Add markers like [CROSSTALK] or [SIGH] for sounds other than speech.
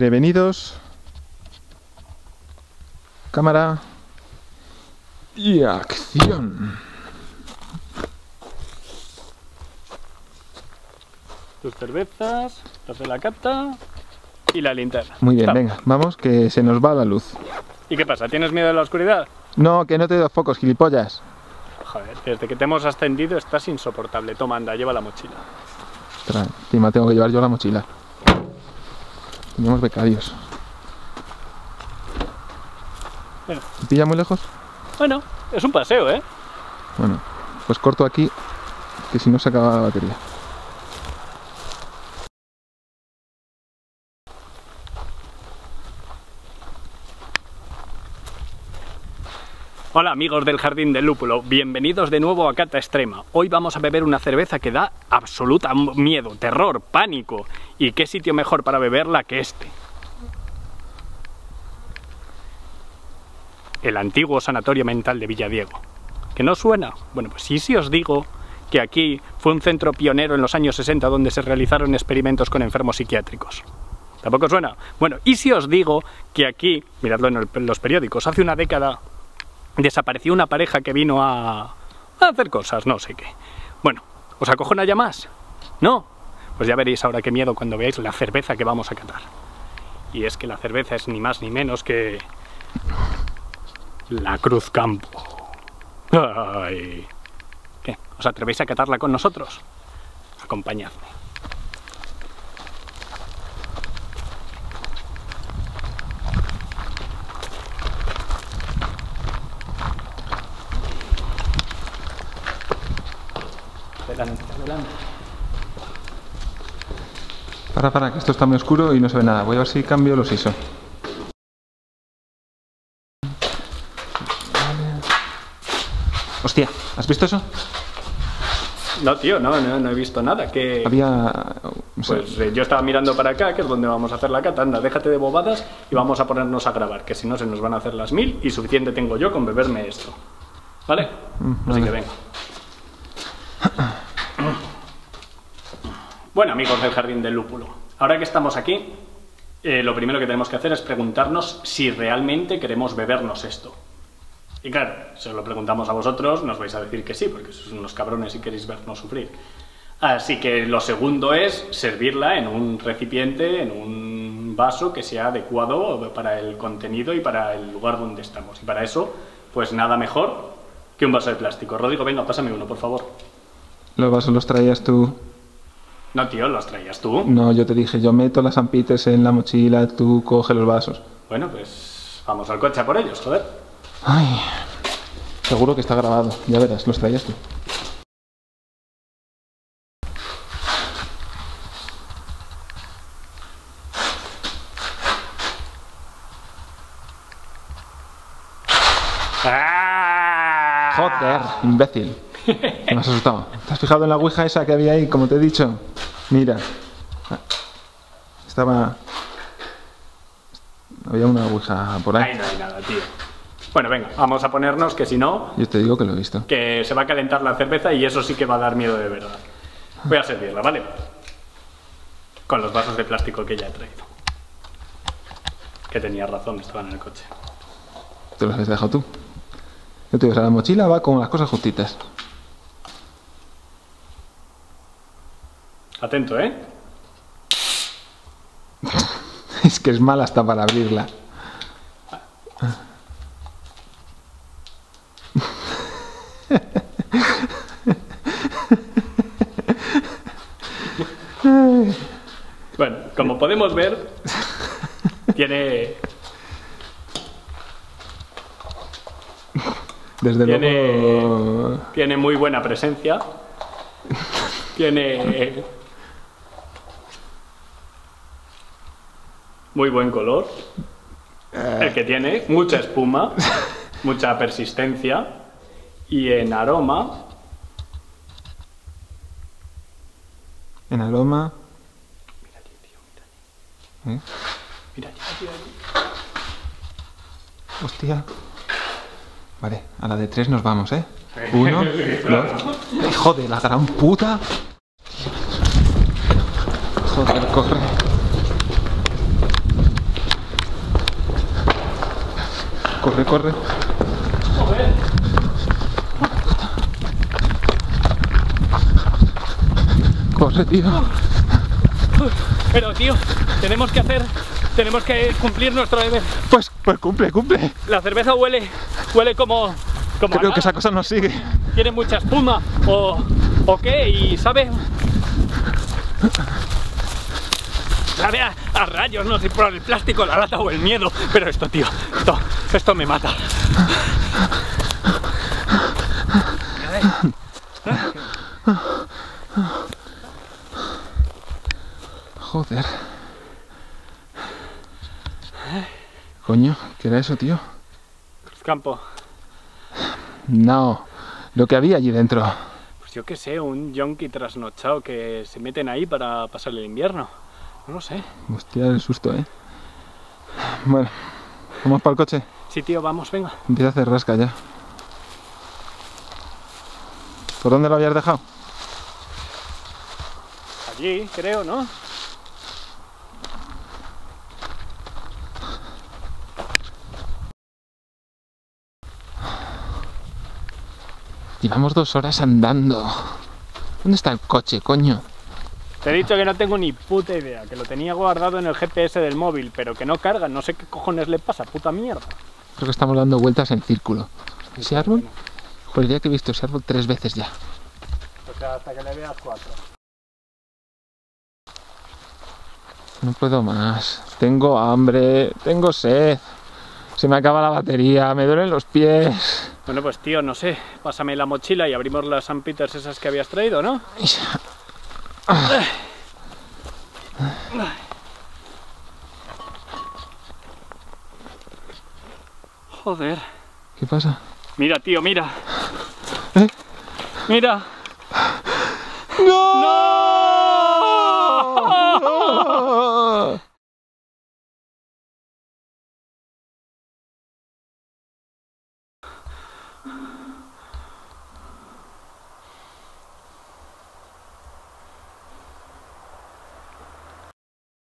Prevenidos. Cámara. Y acción. Tus cervezas, las de la cata y la linterna. Muy bien, Está. venga, vamos, que se nos va la luz. ¿Y qué pasa? ¿Tienes miedo de la oscuridad? No, que no te doy focos, gilipollas. Joder, desde que te hemos ascendido estás insoportable. Toma, anda, lleva la mochila. Ostras, encima tengo que llevar yo la mochila. Tenemos becarios. Bueno. ¿Te pilla muy lejos? Bueno, es un paseo, ¿eh? Bueno, pues corto aquí, que si no se acaba la batería. Hola amigos del Jardín del Lúpulo, bienvenidos de nuevo a Cata Extrema. Hoy vamos a beber una cerveza que da absoluta miedo, terror, pánico. ¿Y qué sitio mejor para beberla que este? El antiguo sanatorio mental de Villadiego. ¿Que no suena? Bueno, pues sí, si os digo que aquí fue un centro pionero en los años 60 donde se realizaron experimentos con enfermos psiquiátricos. ¿Tampoco suena? Bueno, ¿y si os digo que aquí, miradlo en los periódicos, hace una década desapareció una pareja que vino a, a hacer cosas, no sé qué. Bueno, ¿os acojona ya más? ¿No? Pues ya veréis ahora qué miedo cuando veáis la cerveza que vamos a catar. Y es que la cerveza es ni más ni menos que... La Cruz Campo. ¿Qué? ¿Os atrevéis a catarla con nosotros? Acompañadme. Adelante, adelante. Para, para, que esto está muy oscuro y no se ve nada. Voy a ver si cambio los ISO. Hostia, ¿has visto eso? No, tío, no, no, no he visto nada. Que... Había... no sé, Pues eh, yo estaba mirando para acá, que es donde vamos a hacer la cata. Anda, déjate de bobadas y vamos a ponernos a grabar, que si no se nos van a hacer las mil y suficiente tengo yo con beberme esto. ¿Vale? Mm, Así vale. que venga. [CLEARS THROAT] Bueno, amigos del Jardín del Lúpulo, ahora que estamos aquí, eh, lo primero que tenemos que hacer es preguntarnos si realmente queremos bebernos esto. Y claro, si os lo preguntamos a vosotros, nos vais a decir que sí, porque sois unos cabrones y queréis vernos sufrir. Así que lo segundo es servirla en un recipiente, en un vaso que sea adecuado para el contenido y para el lugar donde estamos. Y para eso, pues nada mejor que un vaso de plástico. Rodrigo, venga, pásame uno, por favor. los vasos los traías tú. No, tío, los traías tú. No, yo te dije, yo meto las ampites en la mochila, tú coge los vasos. Bueno, pues vamos al coche a por ellos, joder. Ay, seguro que está grabado. Ya verás, los traías tú. ¡Ah! Joder, imbécil. [LAUGHS] Me has asustado. ¿Te has fijado en la ouija esa que había ahí, como te he dicho? Mira. Estaba... Había una ouija por Ahí ahí. no hay nada, tío. Bueno, venga, vamos a ponernos que si no, Yo te digo que lo he visto. que se va a calentar la cerveza y eso sí que va a dar miedo de verdad. Voy a servirla, ¿vale? Con los vasos de plástico que ya he traído. Que tenía razón, estaban en el coche. Te los habías dejado tú. Yo te digo, o sea, la mochila va con las cosas justitas. Atento, ¿eh? [LAUGHS] Es que es mala hasta para abrirla. Bueno, como podemos ver, tiene, Desde Tiene- luego... tiene muy buena presencia. Tiene muy buen color. El que tiene mucha espuma, [LAUGHS] mucha persistencia y en aroma En aroma... ¿Eh? Mira, mira, mira, mira. Hostia. Vale, a la de tres nos vamos, ¿eh? Uno, [LAUGHS] dos... ¡Hijo de la gran puta! Joder, corre. Corre, corre. Corre, tío. Pero tío, tenemos que hacer, tenemos que cumplir nuestro deber. Pues, pues cumple, cumple. La cerveza huele, huele como, como Creo que esa cosa nos sigue. tiene mucha espuma o, o qué y sabe sabe a, a rayos no sé por el plástico la lata o el miedo pero esto tío esto esto me mata Joder. Coño, ¿qué era eso, tío? campo No, lo que había allí dentro. pues yo qué sé un yonki trasnochado que se meten ahí para pasar el invierno no lo sé Hostia, el susto, ¿eh? Bueno, vamos para el coche. sí tío vamos venga Empieza a hacer rasca ya. ¿Por dónde lo habías dejado? allí creo no Llevamos dos horas andando. ¿Dónde está el coche, coño? Te he dicho que no tengo ni puta idea, que lo tenía guardado en el GPS del móvil, pero que no carga, no sé qué cojones le pasa, puta mierda. Creo que estamos dando vueltas en círculo. ¿Ese árbol? Joder, ya que he visto ese árbol tres veces ya. O sea, hasta que le veas cuatro. No puedo más. Tengo hambre, tengo sed. Se me acaba la batería, me duelen los pies. Bueno, pues tío, no sé, pásame la mochila y abrimos las San Peters esas que habías traído, ¿no? Joder. ¿Qué pasa? Mira, tío, mira. ¿Eh? Mira. ¡No! ¡No! ¡No!